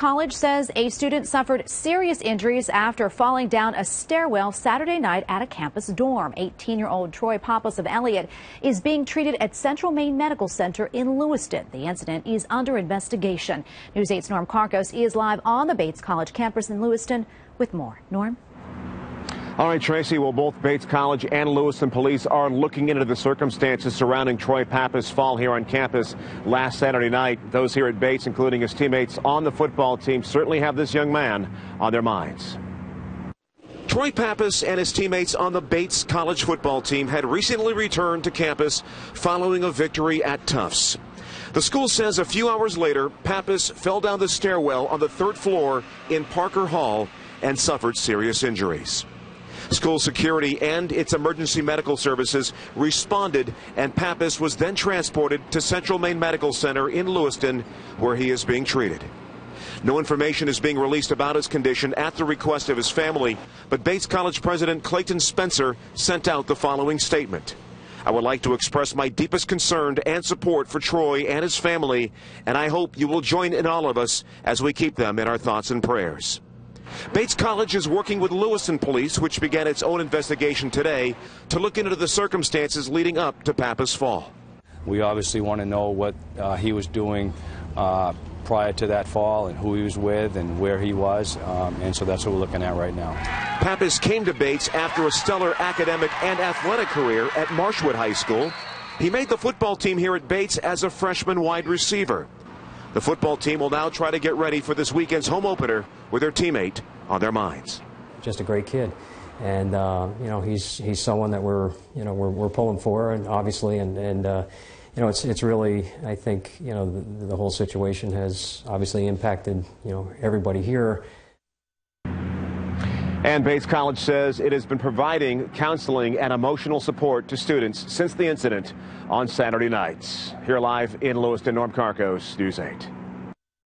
College says a student suffered serious injuries after falling down a stairwell Saturday night at a campus dorm. 18-year-old Troy Pappas of Eliot is being treated at Central Maine Medical Center in Lewiston. The incident is under investigation. News 8's Norm Karkos is live on the Bates College campus in Lewiston with more. Norm? All right, Tracy. Well, both Bates College and Lewiston police are looking into the circumstances surrounding Troy Pappas' fall here on campus last Saturday night. Those here at Bates, including his teammates on the football team, certainly have this young man on their minds. Troy Pappas and his teammates on the Bates College football team had recently returned to campus following a victory at Tufts. The school says a few hours later, Pappas fell down the stairwell on the third floor in Parker Hall and suffered serious injuries. School security and its emergency medical services responded, and Pappas was then transported to Central Maine Medical Center in Lewiston, where he is being treated. No information is being released about his condition at the request of his family, but Bates College President Clayton Spencer sent out the following statement. I would like to express my deepest concern and support for Troy and his family, and I hope you will join in all of us as we keep them in our thoughts and prayers. Bates College is working with Lewiston Police, which began its own investigation today, to look into the circumstances leading up to Pappas' fall. We obviously want to know what uh, he was doing uh, prior to that fall and who he was with and where he was, um, and so that's what we're looking at right now. Pappas came to Bates after a stellar academic and athletic career at Marshwood High School. He made the football team here at Bates as a freshman wide receiver. The football team will now try to get ready for this weekend's home opener with their teammate on their minds. Just a great kid, and uh, you know he's he's someone that we're you know we're, we're pulling for, and obviously, and and uh, you know it's it's really I think you know the, the whole situation has obviously impacted you know everybody here. And Bates College says it has been providing counseling and emotional support to students since the incident on Saturday nights. Here live in Lewiston, Norm Karkos, News 8.